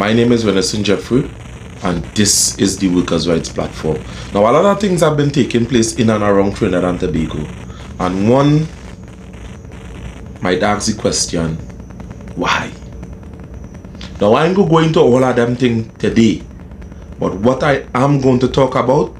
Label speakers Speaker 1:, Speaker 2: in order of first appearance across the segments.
Speaker 1: My name is Venison Jeffrey, and this is the Workers' Rights Platform. Now, a lot of things have been taking place in and around Trinidad and Tobago, and one might ask the question, why? Now, I ain't going to go into all of them things today, but what I am going to talk about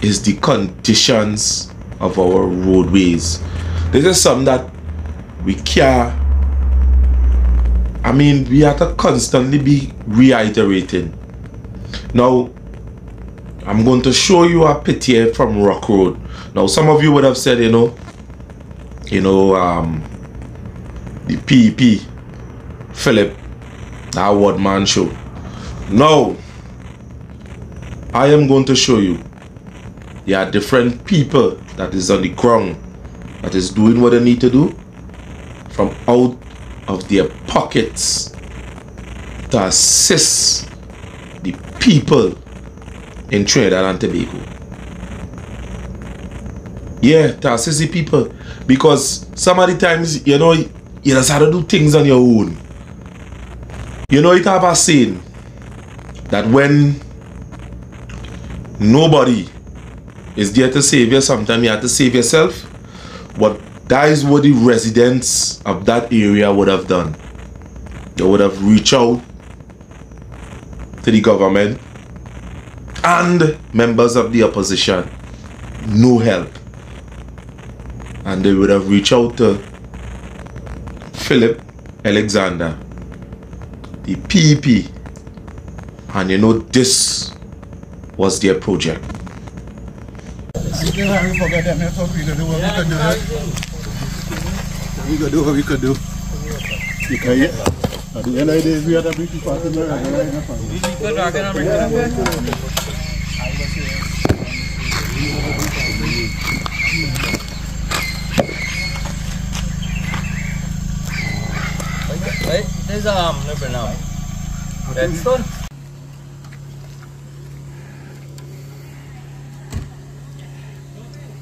Speaker 1: is the conditions of our roadways. This is something that we care. I mean, we have to constantly be reiterating. Now, I'm going to show you a picture from Rock Road. Now, some of you would have said, you know, you know, um, the PEP, Philip, that one man show. Now, I am going to show you there are different people that is on the ground that is doing what they need to do from out of their pockets to assist the people in Trinidad and Tobago. Yeah, to assist the people. Because some of the times, you know, you just have to do things on your own. You know, it have a saying that when nobody is there to save you. Sometimes you have to save yourself. But that is what the residents of that area would have done. They would have reached out to the government and members of the opposition. No help. And they would have reached out to Philip Alexander, the PEP. And you know, this was their project.
Speaker 2: We could do what we could do. Because at the end of the day, we are the British party.
Speaker 3: Đấy, thế giờ nó phải nào? Redstone.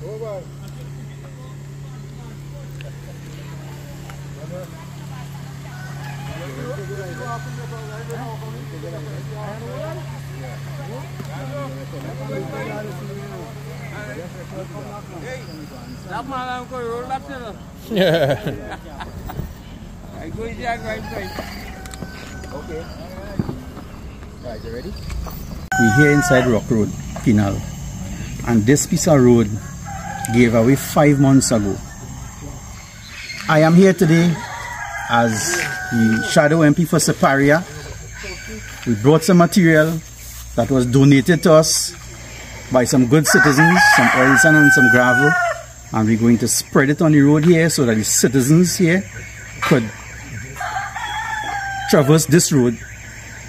Speaker 3: Lắp nào? I go. Okay. You ready?
Speaker 4: We're here inside Rock Road, Penal. And this piece of road gave away five months ago. I am here today as the Shadow MP for Siparia. We brought some material that was donated to us by some good citizens, some oil sand and some gravel. And we're going to spread it on the road here so that the citizens here could traverse this road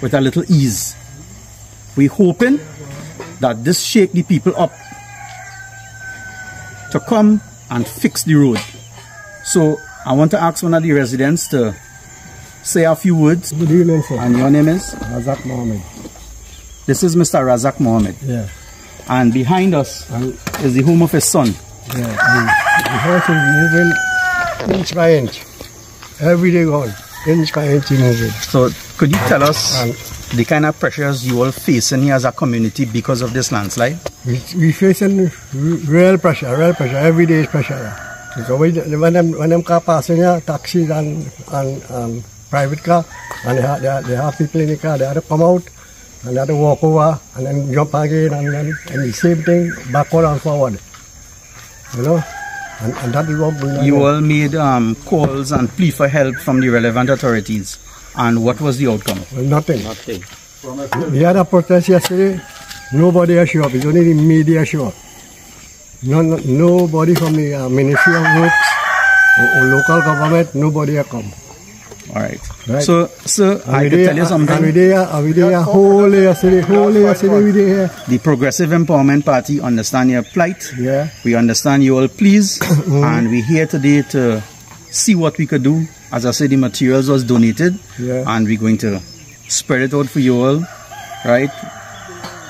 Speaker 4: with a little ease. We're hoping that this shake the people up to come and fix the road. So I want to ask one of the residents to say a few words.
Speaker 2: Good evening, sir.
Speaker 4: And your name is?
Speaker 2: Razak Mohammed.
Speaker 4: This is Mr. Razak Mohammed.
Speaker 2: Yeah.
Speaker 4: And behind us
Speaker 2: And,
Speaker 4: is the home of his son.
Speaker 2: yeah. And the house is moving inch by inch. Every day gone. Inch by inch moving.
Speaker 4: So could you tell us
Speaker 2: And
Speaker 4: the kind of pressures you all facing here as a community because of this landslide?
Speaker 2: we, we facing real pressure, real pressure. Every day is pressure. Because we, when them when them car passing here, taxis and and um, private car, and they have, they, have, they have people in the car, they have to come out and they have to walk over and then jump again and then and the same thing backward and forward. You know, and, and that is what we
Speaker 4: You all made um, calls and plea for help from the relevant authorities. And what was the outcome?
Speaker 2: Well, nothing. Nothing. We had a protest yesterday. Nobody show up. It's only the media show up. No, no, nobody from the uh, Ministry of Works or, or local government, nobody have come.
Speaker 4: All right.
Speaker 2: Right.
Speaker 4: So, so
Speaker 2: And
Speaker 4: I
Speaker 2: we
Speaker 4: could tell you something.
Speaker 2: there, and we there whole yesterday, whole yesterday we there.
Speaker 4: The Progressive Empowerment Party understand your plight.
Speaker 2: Yeah.
Speaker 4: We understand you all please. and we're here today to see what we could do. As I said, the materials was donated.
Speaker 2: Yeah.
Speaker 4: And we're going to spread it out for you all. Right?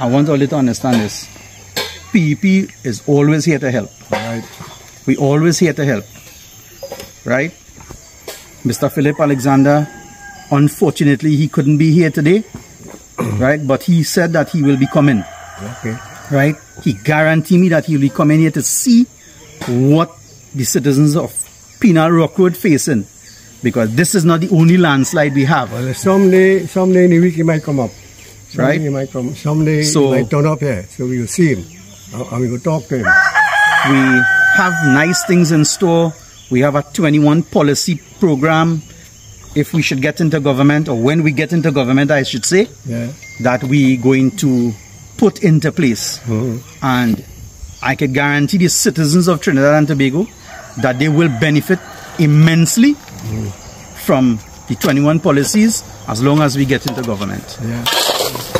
Speaker 4: I want all you to understand this. PEP is always here to help.
Speaker 2: Right.
Speaker 4: We always here to help. Right? Mr. Philip Alexander Unfortunately, he couldn't be here today, right? But he said that he will be coming,
Speaker 2: Okay.
Speaker 4: right? He guaranteed me that he will be coming here to see what the citizens of Penal Rock Road facing, because this is not the only landslide we have.
Speaker 2: Well, someday, someday in the week he might come up. Someday
Speaker 4: Right.
Speaker 2: He might come. Someday
Speaker 4: So-
Speaker 2: he might turn up here. So we will see him. And and we will talk to him.
Speaker 4: We have nice things in store. We have a 21 policy program. If we should get into government, or when we get into government, I should say,
Speaker 2: Yeah.
Speaker 4: that we going to put into place.
Speaker 2: Mhm.
Speaker 4: And I can guarantee the citizens of Trinidad and Tobago that they will benefit immensely from the 21 policies as long as we get into government.
Speaker 2: Yeah.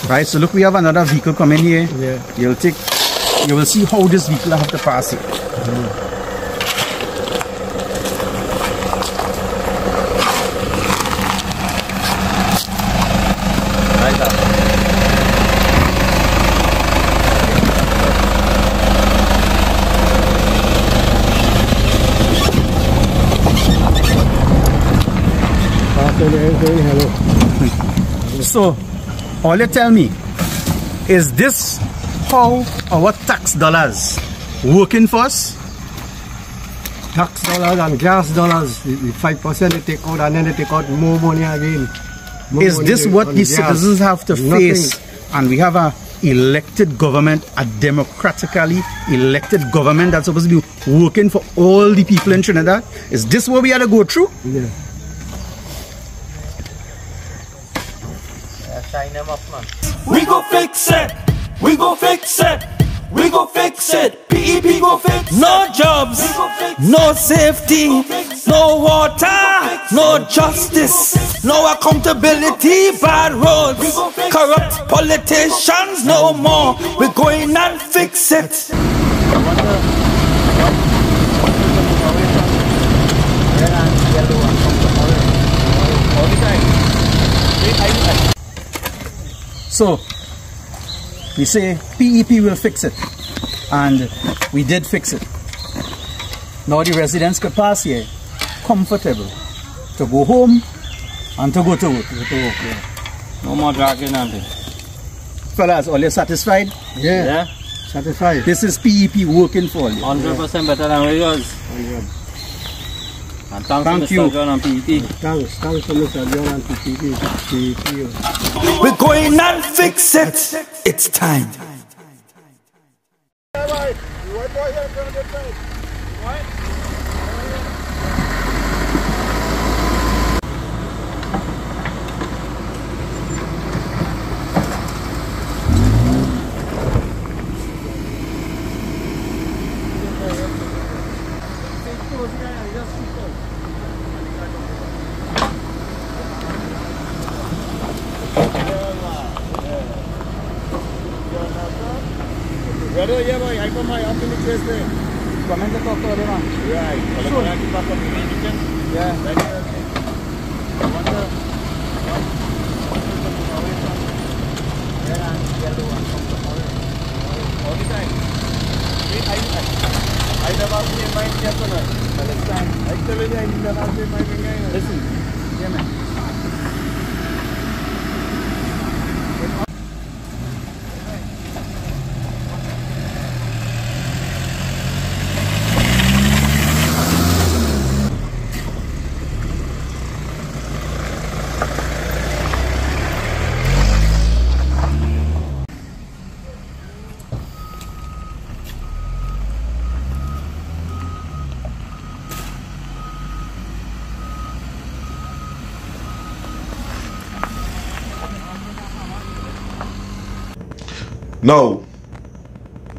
Speaker 4: Right? So look, we have another vehicle coming here.
Speaker 2: Yeah.
Speaker 4: You'll take, you will see how this vehicle have to pass it. Right up.
Speaker 2: After the saying hello.
Speaker 4: So, all you tell me is this how our tax dollars working for us?
Speaker 2: Tax dollars and gas dollars, the the 5% they take out and then they take out more money again. More
Speaker 4: Is
Speaker 2: money
Speaker 4: this what
Speaker 2: on
Speaker 4: the
Speaker 2: gas.
Speaker 4: citizens have to
Speaker 2: Nothing.
Speaker 4: face? And we have a elected government, a democratically elected government that's supposed to be working for all the people in Trinidad. Is this what we had to go through?
Speaker 2: Yeah.
Speaker 5: We go fix it. We go fix it. We go fix it. PEP go fix it. No jobs, no safety, no water, no justice, no accountability, bad roads, corrupt politicians, no more. We're going and fix it.
Speaker 4: So, we say PEP will fix it. And we did fix it. Now the residents could pass here comfortable to go home and to go to work.
Speaker 3: No more dragging and thing.
Speaker 4: Fellas, are you satisfied?
Speaker 2: Yeah.
Speaker 3: Yeah?
Speaker 2: Satisfied.
Speaker 4: This is PEP working for you.
Speaker 3: 100% better than we was. Oh, And thanks
Speaker 4: Thank
Speaker 3: to
Speaker 4: you.
Speaker 3: John and PEP.
Speaker 2: Thanks. Thanks to Mr. John and PTP. PTP.
Speaker 5: We're going and fix it. It's time.
Speaker 3: Brother, yeah, boy, I come up in the place there.
Speaker 4: Come and talk to them.
Speaker 3: Right. Sure. I keep up on the weekend.
Speaker 4: Yeah.
Speaker 3: Right here. Wonder there and yellow from the orange. All the time. You, I never see
Speaker 1: Now,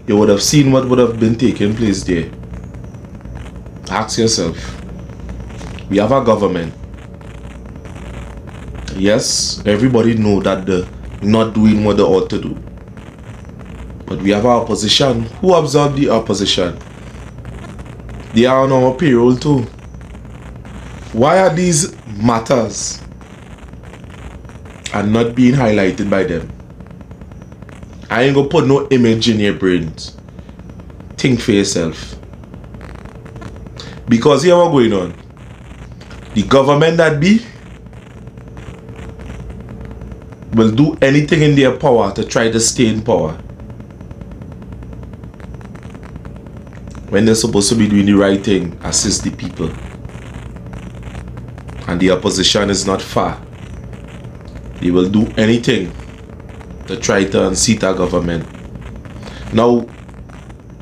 Speaker 1: you would have seen what would have been taking place there. Ask yourself. We have a government. Yes, everybody know that they're not doing what they ought to do. But we have our opposition. Who absorbed the opposition? They are on our payroll too. Why are these matters and not being highlighted by them? I ain't gonna put no image in your brains. Think for yourself. Because here what going on. The government that be will do anything in their power to try to stay in power. When they're supposed to be doing the right thing, assist the people. And the opposition is not far. They will do anything try to unseat our government. Now,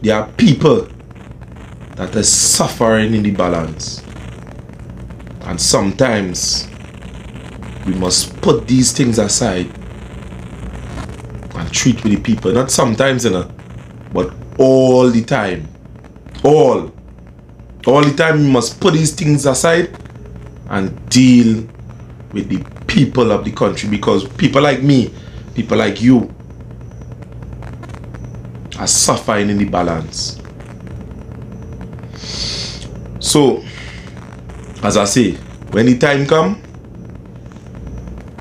Speaker 1: there are people that are suffering in the balance. And sometimes we must put these things aside and treat with the people. Not sometimes, you know, but all the time. All. All the time we must put these things aside and deal with the people of the country because people like me, people like you, are suffering in the balance. So, as I say, when the time come,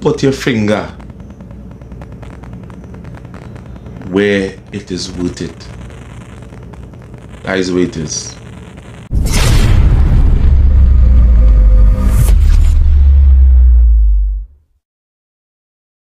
Speaker 1: put your finger where it is it. That is where it is.